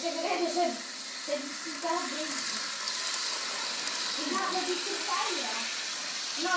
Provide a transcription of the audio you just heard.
segreto se, se si sta dentro. No, le biciclette? No,